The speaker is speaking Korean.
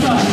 감사합니다.